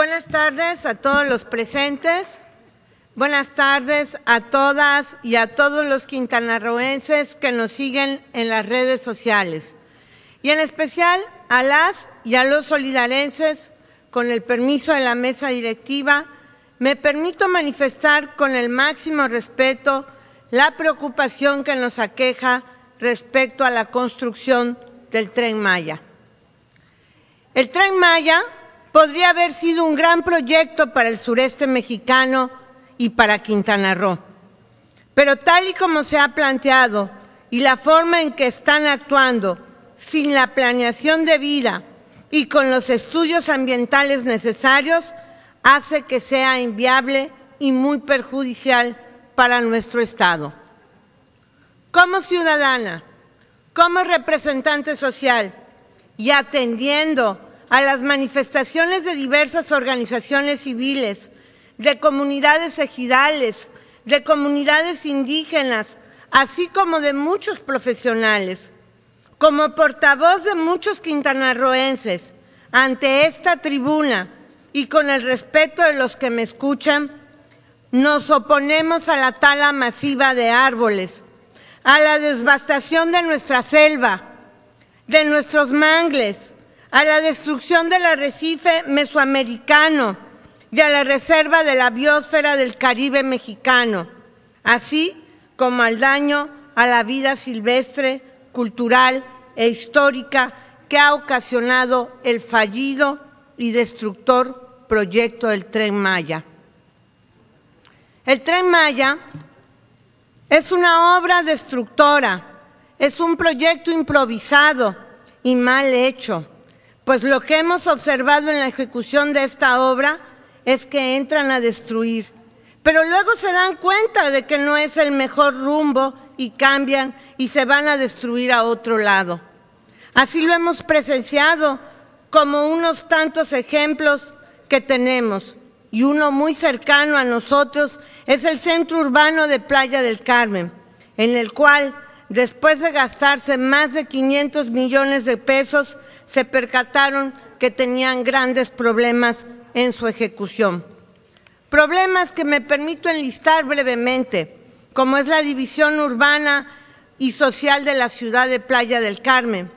Buenas tardes a todos los presentes. Buenas tardes a todas y a todos los quintanarroenses que nos siguen en las redes sociales. Y en especial a las y a los solidarenses, con el permiso de la mesa directiva, me permito manifestar con el máximo respeto la preocupación que nos aqueja respecto a la construcción del tren Maya. El tren Maya podría haber sido un gran proyecto para el sureste mexicano y para Quintana Roo. Pero tal y como se ha planteado y la forma en que están actuando, sin la planeación debida y con los estudios ambientales necesarios, hace que sea inviable y muy perjudicial para nuestro Estado. Como ciudadana, como representante social y atendiendo a las manifestaciones de diversas organizaciones civiles, de comunidades ejidales, de comunidades indígenas, así como de muchos profesionales. Como portavoz de muchos quintanarroenses ante esta tribuna y con el respeto de los que me escuchan, nos oponemos a la tala masiva de árboles, a la devastación de nuestra selva, de nuestros mangles, a la destrucción del arrecife mesoamericano y a la reserva de la biosfera del Caribe mexicano, así como al daño a la vida silvestre, cultural e histórica que ha ocasionado el fallido y destructor proyecto del Tren Maya. El Tren Maya es una obra destructora, es un proyecto improvisado y mal hecho pues lo que hemos observado en la ejecución de esta obra es que entran a destruir, pero luego se dan cuenta de que no es el mejor rumbo y cambian y se van a destruir a otro lado. Así lo hemos presenciado como unos tantos ejemplos que tenemos y uno muy cercano a nosotros es el centro urbano de Playa del Carmen, en el cual después de gastarse más de 500 millones de pesos, se percataron que tenían grandes problemas en su ejecución. Problemas que me permito enlistar brevemente, como es la división urbana y social de la ciudad de Playa del Carmen,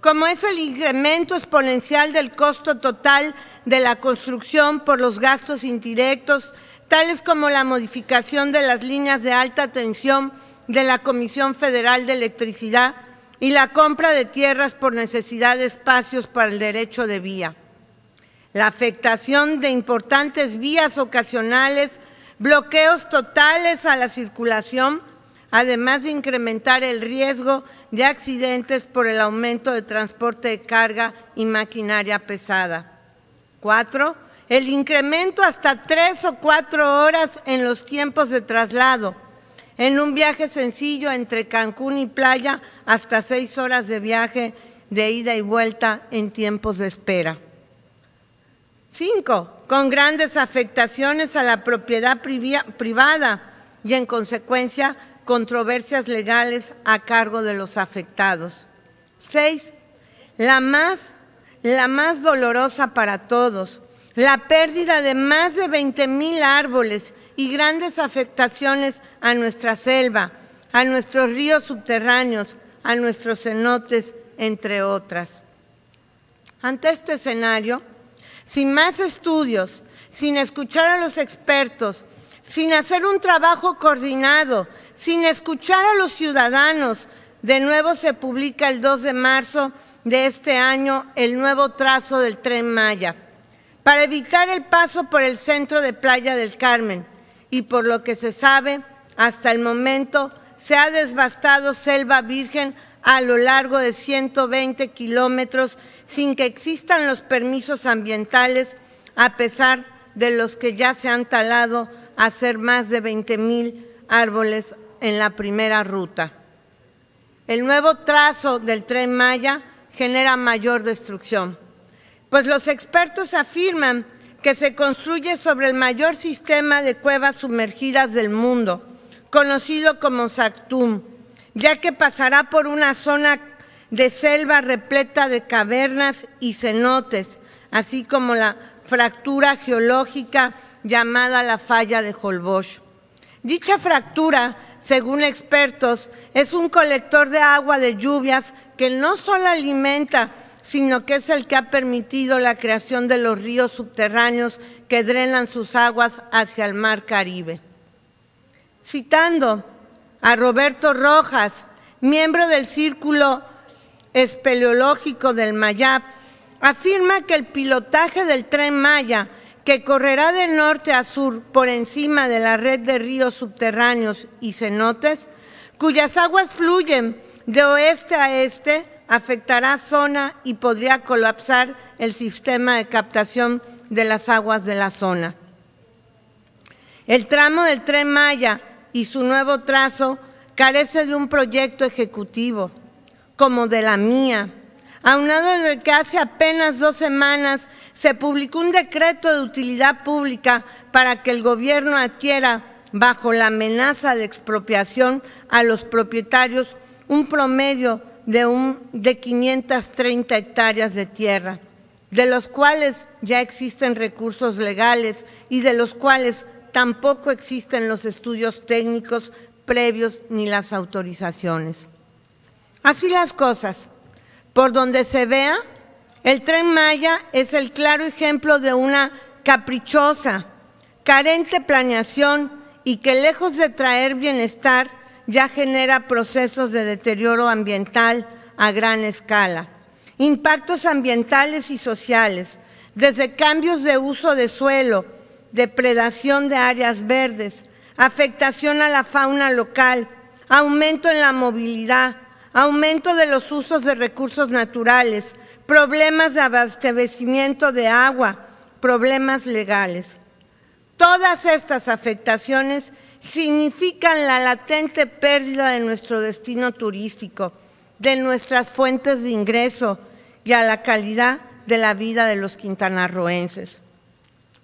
como es el incremento exponencial del costo total de la construcción por los gastos indirectos, tales como la modificación de las líneas de alta tensión de la Comisión Federal de Electricidad y la compra de tierras por necesidad de espacios para el derecho de vía. La afectación de importantes vías ocasionales, bloqueos totales a la circulación, además de incrementar el riesgo de accidentes por el aumento de transporte de carga y maquinaria pesada. Cuatro, el incremento hasta tres o cuatro horas en los tiempos de traslado, en un viaje sencillo entre Cancún y playa hasta seis horas de viaje de ida y vuelta en tiempos de espera. Cinco, con grandes afectaciones a la propiedad privada y en consecuencia controversias legales a cargo de los afectados. Seis, la más, la más dolorosa para todos, la pérdida de más de 20 mil árboles y grandes afectaciones a nuestra selva, a nuestros ríos subterráneos, a nuestros cenotes, entre otras. Ante este escenario, sin más estudios, sin escuchar a los expertos, sin hacer un trabajo coordinado, sin escuchar a los ciudadanos, de nuevo se publica el 2 de marzo de este año el nuevo trazo del tren Maya, para evitar el paso por el centro de Playa del Carmen, y por lo que se sabe, hasta el momento se ha desbastado selva virgen a lo largo de 120 kilómetros sin que existan los permisos ambientales, a pesar de los que ya se han talado a ser más de 20 mil árboles en la primera ruta. El nuevo trazo del tren Maya genera mayor destrucción, pues los expertos afirman que se construye sobre el mayor sistema de cuevas sumergidas del mundo, conocido como Sactum, ya que pasará por una zona de selva repleta de cavernas y cenotes, así como la fractura geológica llamada la falla de Holbox. Dicha fractura, según expertos, es un colector de agua de lluvias que no solo alimenta, sino que es el que ha permitido la creación de los ríos subterráneos que drenan sus aguas hacia el mar Caribe. Citando a Roberto Rojas, miembro del Círculo Espeleológico del Mayap, afirma que el pilotaje del tren Maya, que correrá de norte a sur por encima de la red de ríos subterráneos y cenotes, cuyas aguas fluyen de oeste a este, afectará zona y podría colapsar el sistema de captación de las aguas de la zona. El tramo del tren Maya y su nuevo trazo carece de un proyecto ejecutivo, como de la mía, aunado de que hace apenas dos semanas se publicó un decreto de utilidad pública para que el gobierno adquiera, bajo la amenaza de expropiación a los propietarios, un promedio de, un, de 530 hectáreas de tierra, de los cuales ya existen recursos legales y de los cuales tampoco existen los estudios técnicos previos ni las autorizaciones. Así las cosas, por donde se vea, el tren Maya es el claro ejemplo de una caprichosa, carente planeación y que lejos de traer bienestar, ya genera procesos de deterioro ambiental a gran escala, impactos ambientales y sociales, desde cambios de uso de suelo, depredación de áreas verdes, afectación a la fauna local, aumento en la movilidad, aumento de los usos de recursos naturales, problemas de abastecimiento de agua, problemas legales. Todas estas afectaciones significan la latente pérdida de nuestro destino turístico, de nuestras fuentes de ingreso y a la calidad de la vida de los quintanarroenses.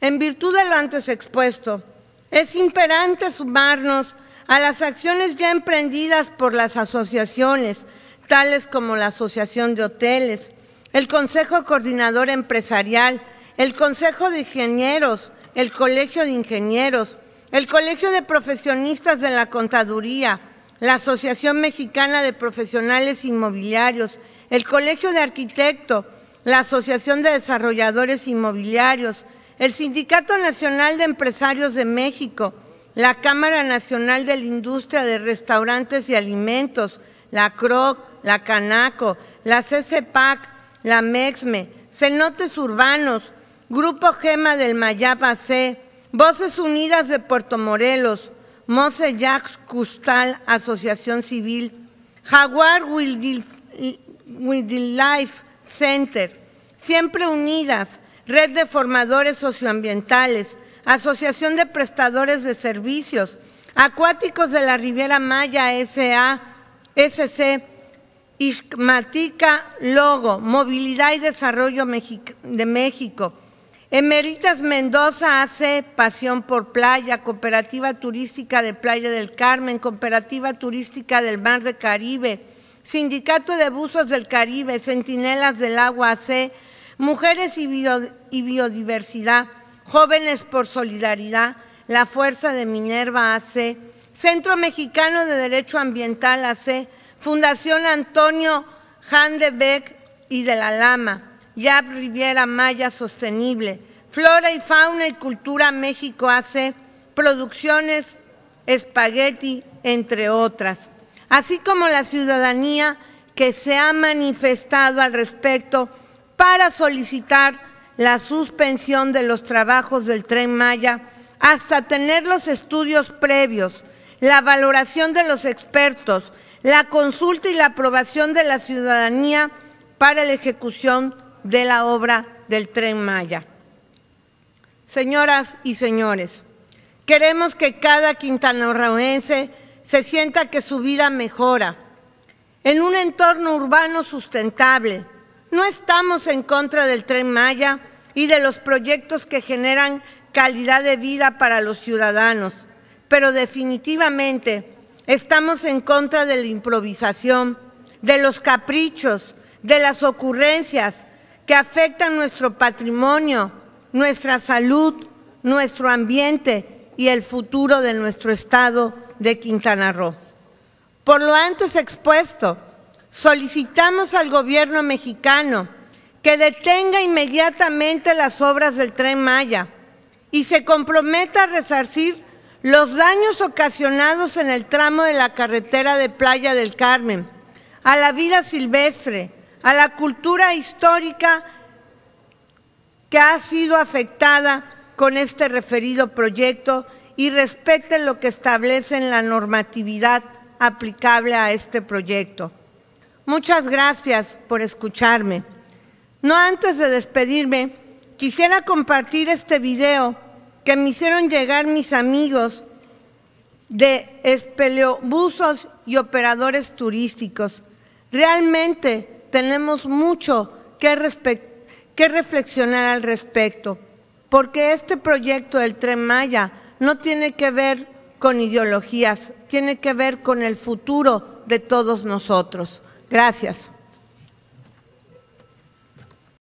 En virtud de lo antes expuesto, es imperante sumarnos a las acciones ya emprendidas por las asociaciones, tales como la Asociación de Hoteles, el Consejo Coordinador Empresarial, el Consejo de Ingenieros, el Colegio de Ingenieros, el Colegio de Profesionistas de la Contaduría, la Asociación Mexicana de Profesionales Inmobiliarios, el Colegio de Arquitectos, la Asociación de Desarrolladores Inmobiliarios, el Sindicato Nacional de Empresarios de México, la Cámara Nacional de la Industria de Restaurantes y Alimentos, la CROC, la CANACO, la CCPAC, la MEXME, Cenotes Urbanos, Grupo GEMA del Mayapa C, Voces Unidas de Puerto Morelos, Mose Jacques Custal, Asociación Civil, Jaguar Wildlife Center, Siempre Unidas, Red de Formadores Socioambientales, Asociación de Prestadores de Servicios, Acuáticos de la Riviera Maya S.A., SC, Ismatica Logo, Movilidad y Desarrollo de México, Emeritas Mendoza AC, Pasión por Playa, Cooperativa Turística de Playa del Carmen, Cooperativa Turística del Mar de Caribe, Sindicato de Buzos del Caribe, Centinelas del Agua AC, Mujeres y, Biodiversidad, Jóvenes por Solidaridad, la Fuerza de Minerva AC, Centro Mexicano de Derecho Ambiental AC, Fundación Antonio Beck y de la Lama, YAP Riviera Maya Sostenible, Flora y Fauna y Cultura México AC, Producciones Espagueti, entre otras, así como la ciudadanía que se ha manifestado al respecto para solicitar la suspensión de los trabajos del tren Maya hasta tener los estudios previos, la valoración de los expertos, la consulta y la aprobación de la ciudadanía para la ejecución de la obra del tren Maya. Señoras y señores, queremos que cada quintanarroense se sienta que su vida mejora. En un entorno urbano sustentable, no estamos en contra del tren Maya y de los proyectos que generan calidad de vida para los ciudadanos, pero definitivamente estamos en contra de la improvisación, de los caprichos, de las ocurrencias que afectan nuestro patrimonio, nuestra salud, nuestro ambiente y el futuro de nuestro estado de Quintana Roo. Por lo antes expuesto, solicitamos al gobierno mexicano que detenga inmediatamente las obras del tren Maya y se comprometa a resarcir los daños ocasionados en el tramo de la carretera de Playa del Carmen, a la vida silvestre, a la cultura histórica que ha sido afectada con este referido proyecto y respeten lo que establece en la normatividad aplicable a este proyecto. Muchas gracias por escucharme. No antes de despedirme, quisiera compartir este video que me hicieron llegar mis amigos de espeleobusos y operadores turísticos. Realmente tenemos mucho que, que reflexionar al respecto, porque este proyecto del Tren Maya no tiene que ver con ideologías, tiene que ver con el futuro de todos nosotros. Gracias.